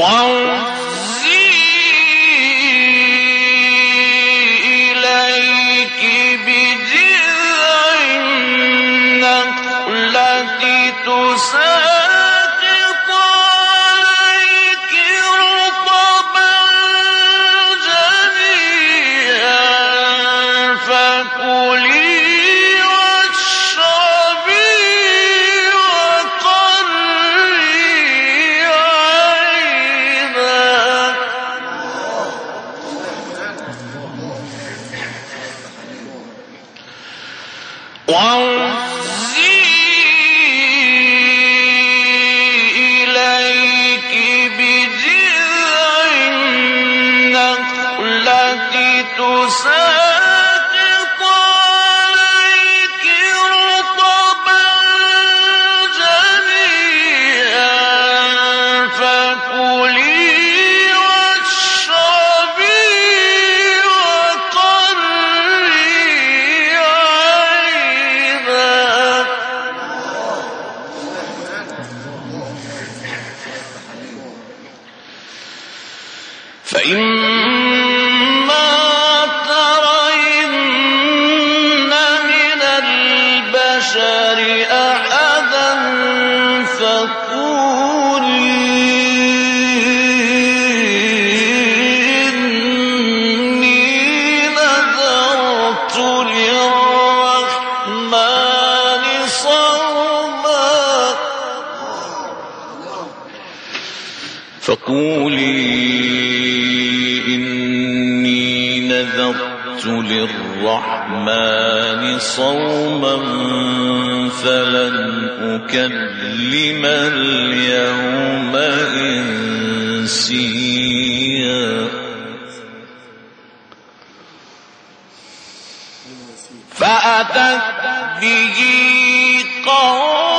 one فإما ترين من البشر أحدا فقولي إني نذرت للرحمن صوما فقولي للرحمن صوما فلن أكلم اليوم إنسيا. فأتت به قوم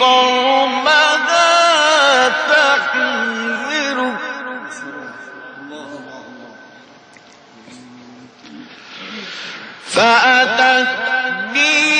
قومها تحذر؟ فأتت بي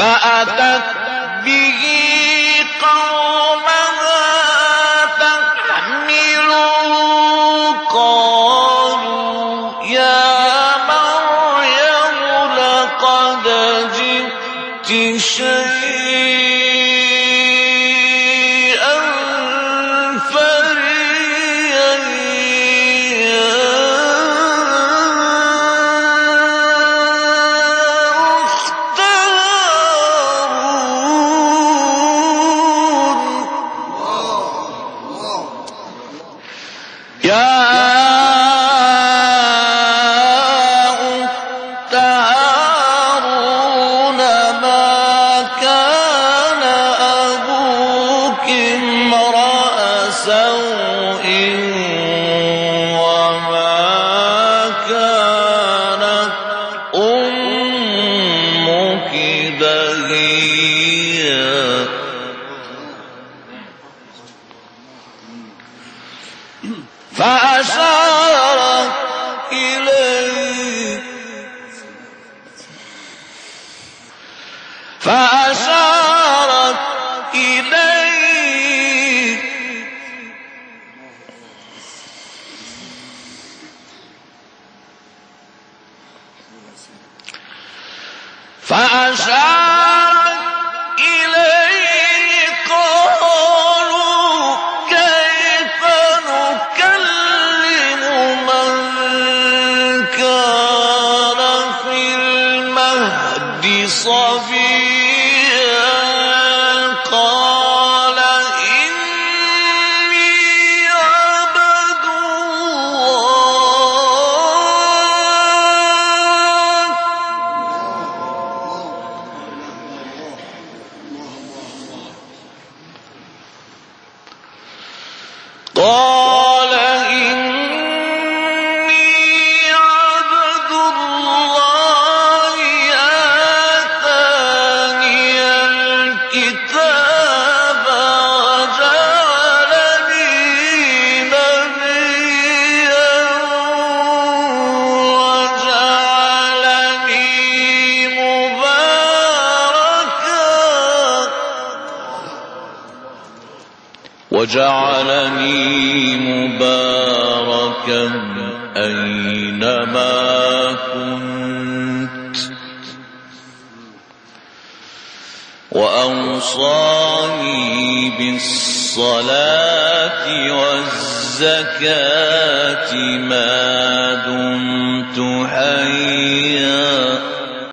فأتت يا تهارون ما كان أبوك امرأ سوء وما كانت أمك بغيا mm فأشار إليه فأشارت إليه فأشارت Oh! وجعلني مباركا أينما كنت. وأوصاني بالصلاة والزكاة ما دمت حيا.